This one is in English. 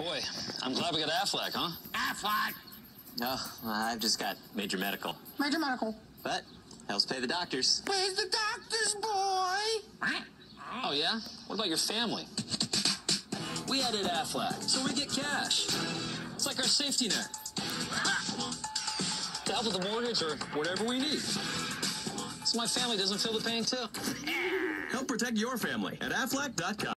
Boy, I'm glad we got Aflac, huh? Aflac. No, I've just got major medical. Major medical. But helps pay the doctors. Pays the doctors, boy. Oh, yeah? What about your family? We added Aflac, so we get cash. It's like our safety net. To help with the mortgage or whatever we need. So my family doesn't feel the pain, too. Help protect your family at Aflac.com.